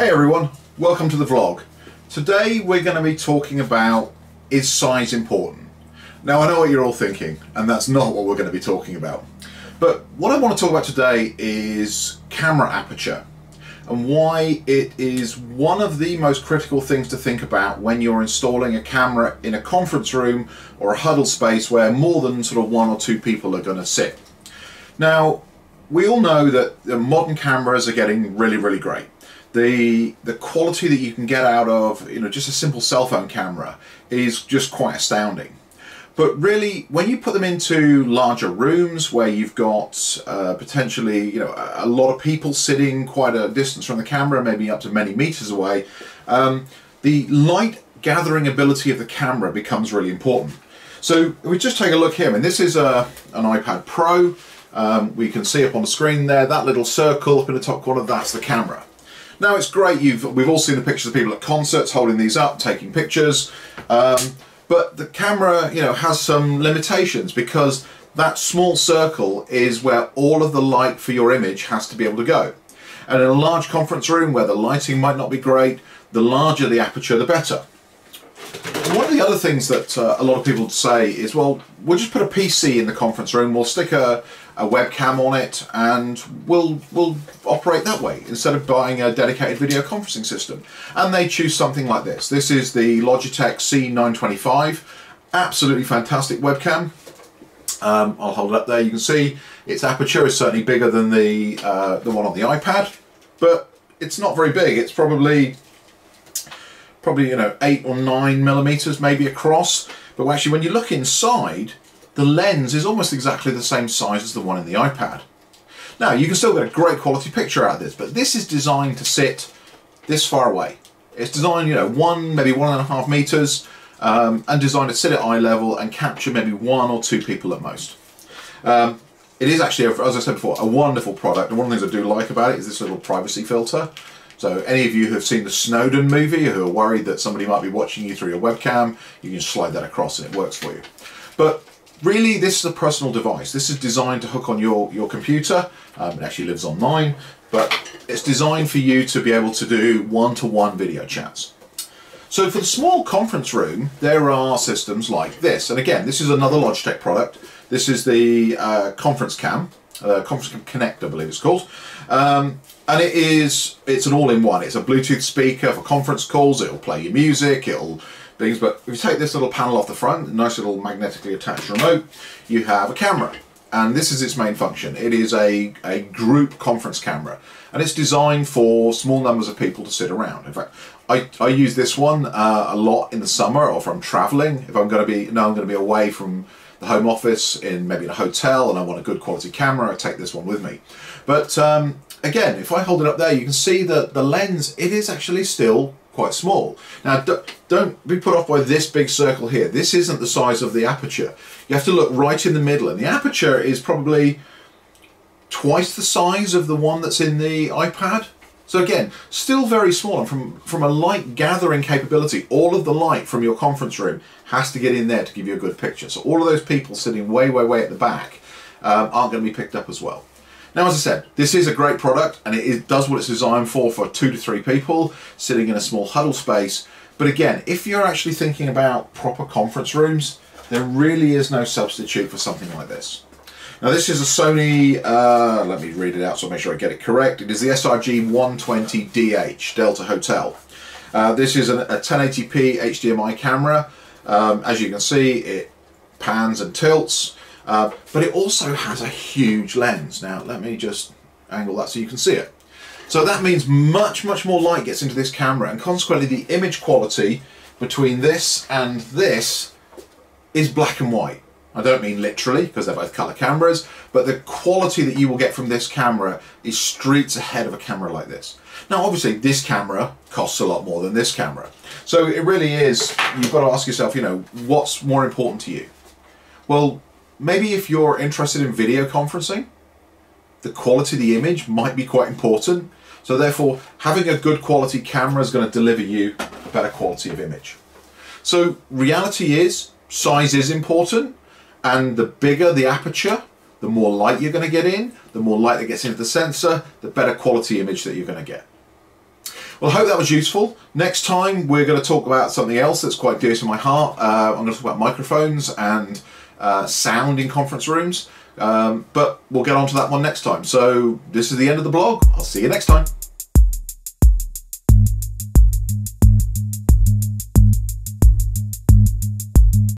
Hey everyone, welcome to the vlog. Today we're going to be talking about is size important? Now I know what you're all thinking and that's not what we're going to be talking about. But what I want to talk about today is camera aperture and why it is one of the most critical things to think about when you're installing a camera in a conference room or a huddle space where more than sort of one or two people are going to sit. Now we all know that the modern cameras are getting really really great the the quality that you can get out of you know just a simple cell phone camera is just quite astounding. But really when you put them into larger rooms where you've got uh, potentially you know a lot of people sitting quite a distance from the camera maybe up to many meters away um, the light gathering ability of the camera becomes really important. So we just take a look here I mean this is a, an iPad Pro um, we can see up on the screen there that little circle up in the top corner that's the camera now it's great, you've we've all seen the pictures of people at concerts holding these up, taking pictures, um, but the camera you know has some limitations because that small circle is where all of the light for your image has to be able to go. And in a large conference room where the lighting might not be great, the larger the aperture the better. Of the things that uh, a lot of people say is, well, we'll just put a PC in the conference room, we'll stick a, a webcam on it and we'll, we'll operate that way instead of buying a dedicated video conferencing system. And they choose something like this. This is the Logitech C925, absolutely fantastic webcam. Um, I'll hold it up there, you can see its aperture is certainly bigger than the, uh, the one on the iPad, but it's not very big. It's probably probably you know eight or nine millimeters maybe across but actually when you look inside the lens is almost exactly the same size as the one in the iPad. Now you can still get a great quality picture out of this, but this is designed to sit this far away. It's designed, you know, one, maybe one and a half meters, um, and designed to sit at eye level and capture maybe one or two people at most. Um, it is actually, as I said before, a wonderful product. And one of the things I do like about it is this little privacy filter. So any of you who have seen the Snowden movie, or who are worried that somebody might be watching you through your webcam, you can slide that across and it works for you. But really this is a personal device. This is designed to hook on your, your computer. Um, it actually lives on mine, but it's designed for you to be able to do one-to-one -one video chats. So for the small conference room, there are systems like this. And again, this is another Logitech product. This is the uh, Conference Cam, uh, Conference Connect, I believe it's called. Um, and it is, it's an all-in-one. It's a Bluetooth speaker for conference calls. It'll play your music. It'll things, but if you take this little panel off the front, nice little magnetically attached remote, you have a camera. And this is its main function. It is a, a group conference camera. And it's designed for small numbers of people to sit around. In fact, I, I use this one uh, a lot in the summer or if I'm traveling. If I'm going to be, no, I'm going to be away from the home office in maybe in a hotel and I want a good quality camera, I take this one with me. But um, again, if I hold it up there, you can see that the lens, it is actually still quite small. Now don't be put off by this big circle here. This isn't the size of the aperture. You have to look right in the middle and the aperture is probably twice the size of the one that's in the iPad. So again, still very small and from, from a light gathering capability, all of the light from your conference room has to get in there to give you a good picture. So all of those people sitting way, way, way at the back um, aren't going to be picked up as well. Now, as I said, this is a great product and it does what it's designed for for two to three people sitting in a small huddle space. But again, if you're actually thinking about proper conference rooms, there really is no substitute for something like this. Now this is a Sony, uh, let me read it out so I make sure I get it correct. It is the SRG 120DH Delta Hotel. Uh, this is a, a 1080p HDMI camera. Um, as you can see, it pans and tilts. Uh, but it also has a huge lens. Now let me just angle that so you can see it. So that means much, much more light gets into this camera and consequently the image quality between this and this is black and white. I don't mean literally because they're both color cameras, but the quality that you will get from this camera is streets ahead of a camera like this. Now obviously this camera costs a lot more than this camera. So it really is, you've got to ask yourself, you know, what's more important to you? Well, maybe if you're interested in video conferencing, the quality of the image might be quite important. So therefore, having a good quality camera is going to deliver you a better quality of image. So reality is, size is important, and the bigger the aperture, the more light you're going to get in, the more light that gets into the sensor, the better quality image that you're going to get. Well, I hope that was useful. Next time, we're going to talk about something else that's quite dear to my heart. Uh, I'm going to talk about microphones and uh, sound in conference rooms. Um, but we'll get on to that one next time. So, this is the end of the blog. I'll see you next time.